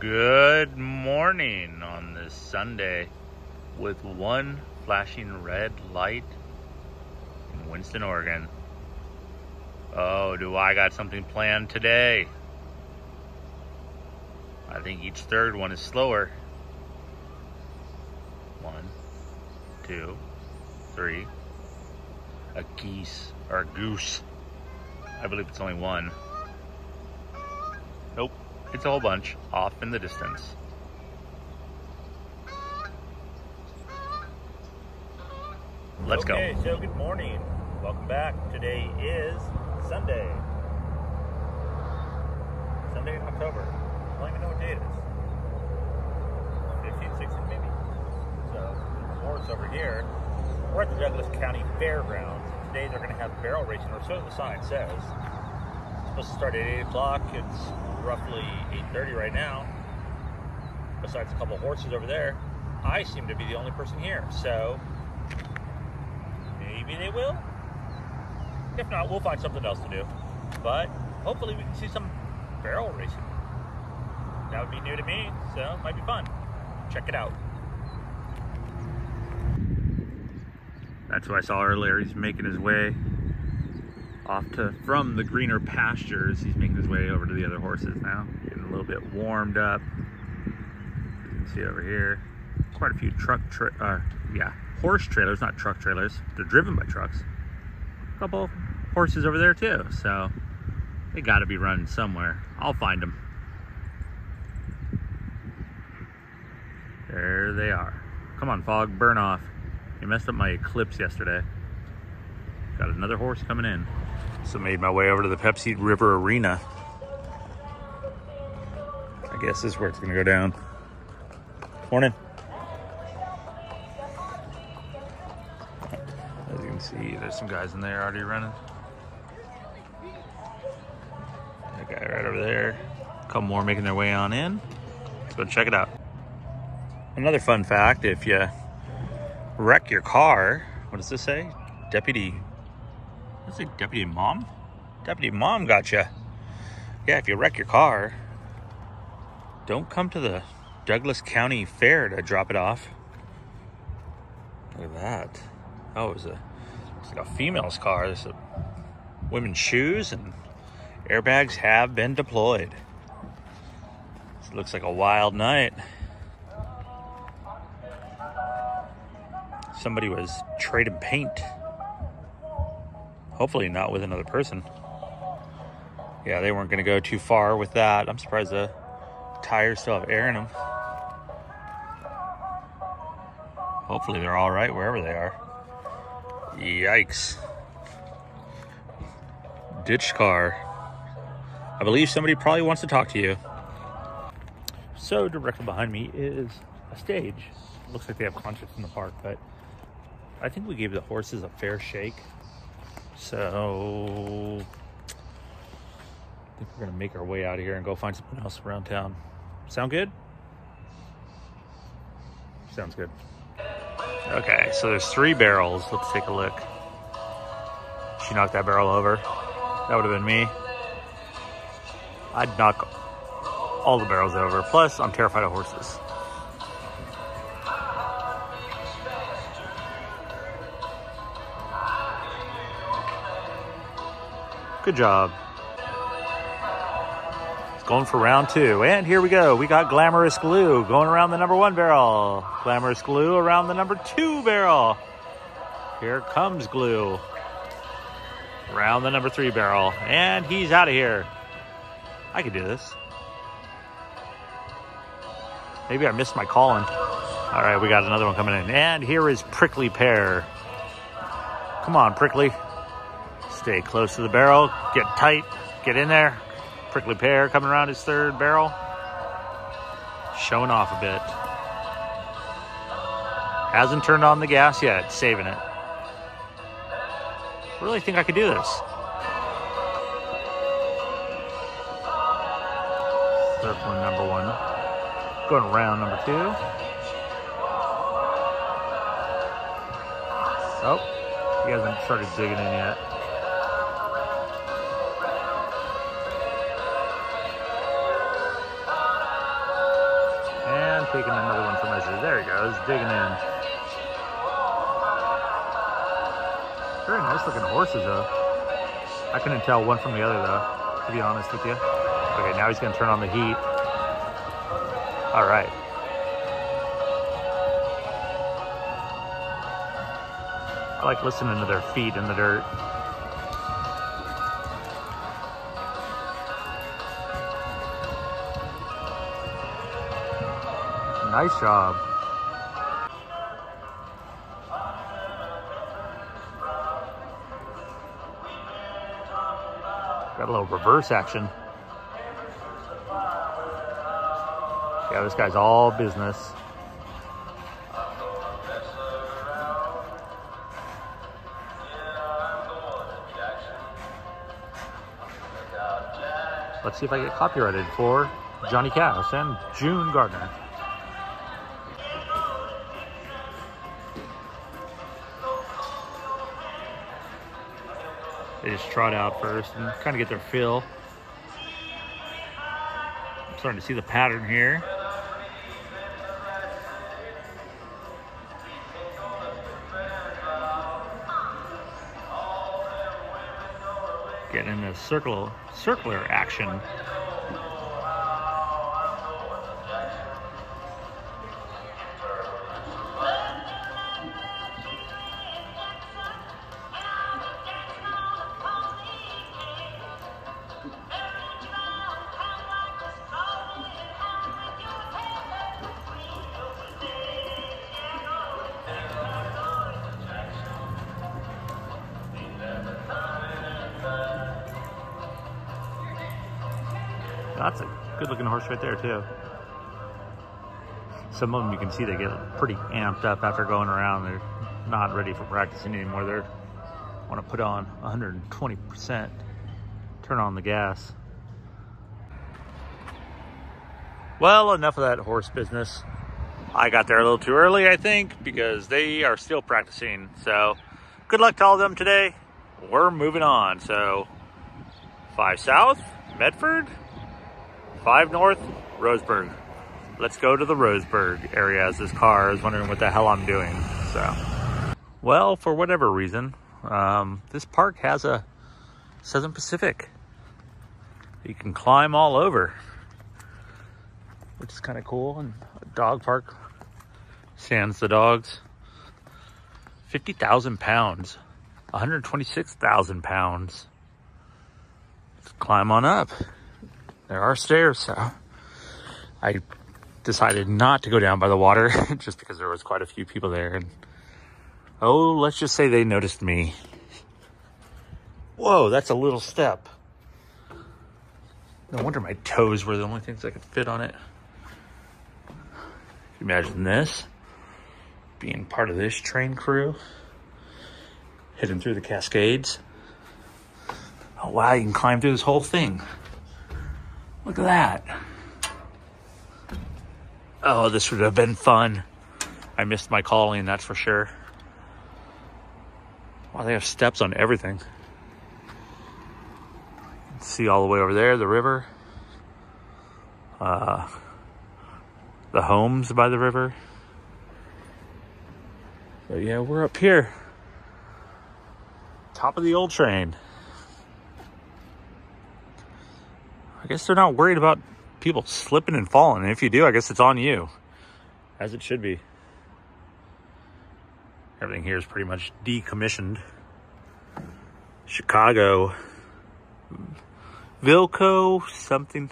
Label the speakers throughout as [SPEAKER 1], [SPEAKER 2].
[SPEAKER 1] Good morning on this Sunday with one flashing red light in Winston, Oregon. Oh, do I got something planned today? I think each third one is slower. One, two, three. A geese or a goose. I believe it's only one. Nope, it's a whole bunch off in the distance. Let's
[SPEAKER 2] okay,
[SPEAKER 1] go.
[SPEAKER 2] so good morning. Welcome back. Today is Sunday. Sunday in October. I don't even know what day it is. 15, 16 maybe. So, horse over here. We're at the Douglas County Fairgrounds. Today they're going to have barrel racing, or so the sign says. Supposed to start at 8 o'clock. It's roughly 8.30 right now. Besides a couple horses over there, I seem to be the only person here. So, maybe they will. If not, we'll find something else to do. But hopefully we can see some barrel racing. That would be new to me, so it might be fun. Check it out.
[SPEAKER 1] That's who I saw earlier. He's making his way off to from the greener pastures. He's making his way over to the other horses now, getting a little bit warmed up. You can see over here, quite a few truck, tra- uh, yeah, horse trailers, not truck trailers. They're driven by trucks. A couple horses over there too, so they got to be running somewhere. I'll find them. There they are. Come on, fog, burn off. You messed up my eclipse yesterday. Got another horse coming in. So made my way over to the Pepsi River Arena. I guess this is where it's gonna go down. Morning. As you can see, there's some guys in there already running. That guy right over there. A couple more making their way on in. Let's go check it out. Another fun fact, if you wreck your car, what does this say? Deputy, what's it, Deputy Mom? Deputy Mom got you. Yeah, if you wreck your car, don't come to the Douglas County Fair to drop it off. Look at that. Oh, it was a, it's like a female's car. There's a women's shoes and airbags have been deployed. This looks like a wild night. somebody was trading paint. Hopefully not with another person. Yeah, they weren't going to go too far with that. I'm surprised the tires still have air in them. Hopefully they're all right wherever they are. Yikes. Ditch car. I believe somebody probably wants to talk to you. So directly behind me is a stage. Looks like they have concerts in the park, but I think we gave the horses a fair shake. So I think we're gonna make our way out of here and go find something else around town. Sound good? Sounds good. Okay, so there's three barrels. Let's take a look. She knocked that barrel over. That would have been me. I'd knock all the barrels over. Plus, I'm terrified of horses. Good job. It's going for round two. And here we go. We got Glamorous Glue going around the number one barrel. Glamorous Glue around the number two barrel. Here comes Glue. Around the number three barrel. And he's out of here. I could do this. Maybe I missed my calling. All right, we got another one coming in. And here is Prickly Pear. Come on, Prickly. Stay close to the barrel. Get tight. Get in there. Prickly Pear coming around his third barrel. Showing off a bit. Hasn't turned on the gas yet. Saving it. Really think I could do this. Circling number one. Going around number two. Oh, he hasn't started digging in yet. Taking another one from measures. There he goes, digging in. Very nice looking horses though. I couldn't tell one from the other though, to be honest with you. Okay, now he's gonna turn on the heat. All right. I like listening to their feet in the dirt. Nice job. Got a little reverse action. Yeah, this guy's all business. Let's see if I get copyrighted for Johnny Cash and June Carter. They just trot out first and kind of get their fill. I'm starting to see the pattern here. Getting into circle, circular action. That's a good looking horse right there too. Some of them you can see they get pretty amped up after going around. They're not ready for practicing anymore. They're want to put on 120%, turn on the gas. Well, enough of that horse business. I got there a little too early, I think, because they are still practicing. So good luck to all of them today. We're moving on. So five south, Medford, five north, Roseburg. Let's go to the Roseburg area as this car is wondering what the hell I'm doing. So, well, for whatever reason, um, this park has a Southern Pacific. You can climb all over, which is kind of cool. And a dog park sands the dogs. 50,000 pounds, 126,000 pounds. Let's climb on up. There are stairs, so I decided not to go down by the water just because there was quite a few people there. And oh, let's just say they noticed me. Whoa, that's a little step. No wonder my toes were the only things I could fit on it. Imagine this being part of this train crew, heading through the Cascades. Oh, wow, you can climb through this whole thing. Look at that. Oh, this would have been fun. I missed my calling, that's for sure. Wow, they have steps on everything. See all the way over there, the river. Uh, the homes by the river. But yeah, we're up here. Top of the old train. I guess they're not worried about people slipping and falling. And if you do, I guess it's on you, as it should be. Everything here is pretty much decommissioned. Chicago, Vilco, something,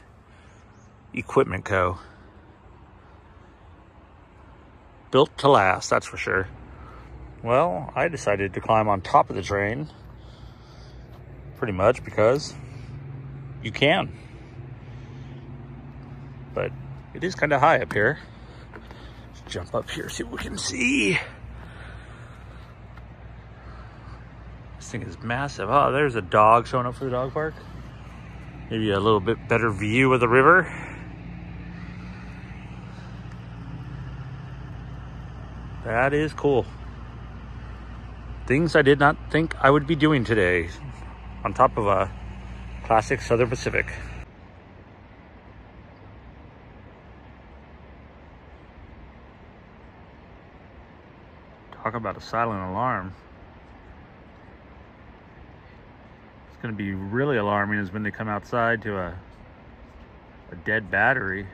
[SPEAKER 1] Equipment Co. Built to last, that's for sure. Well, I decided to climb on top of the train, pretty much because you can it is kind of high up here. Let's jump up here, see what we can see. This thing is massive. Oh, there's a dog showing up for the dog park. Maybe a little bit better view of the river. That is cool. Things I did not think I would be doing today on top of a classic Southern Pacific. Talk about a silent alarm. It's going to be really alarming is when they come outside to a, a dead battery.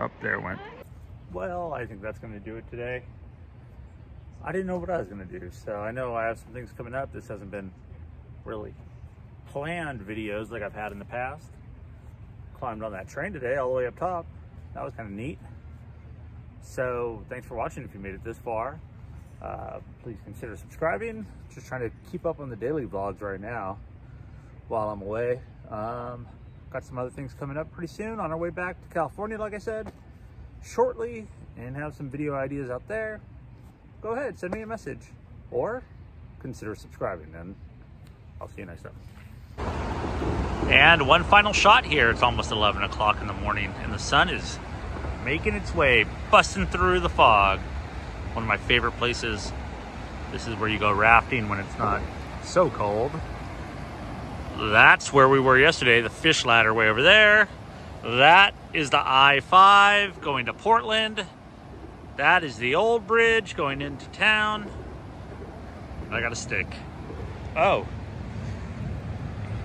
[SPEAKER 1] Up there went. Well, I think that's going to do it today. I didn't know what I was going to do, so I know I have some things coming up. This hasn't been really planned videos like I've had in the past. Climbed on that train today all the way up top. That was kind of neat. So thanks for watching if you made it this far. Uh, please consider subscribing. Just trying to keep up on the daily vlogs right now while I'm away. Um, got some other things coming up pretty soon on our way back to California, like I said, shortly, and have some video ideas out there. Go ahead, send me a message or consider subscribing and I'll see you next time. And one final shot here. It's almost 11 o'clock in the morning and the sun is making its way, busting through the fog. One of my favorite places. This is where you go rafting when it's not so cold. That's where we were yesterday, the fish ladder way over there. That is the I-5 going to Portland. That is the old bridge going into town. I got a stick. Oh,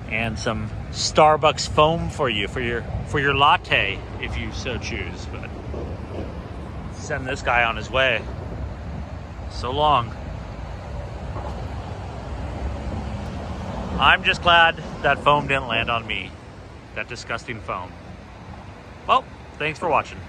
[SPEAKER 1] and some Starbucks foam for you for your for your latte if you so choose. But send this guy on his way. So long. I'm just glad that foam didn't land on me. That disgusting foam. Well, thanks for watching.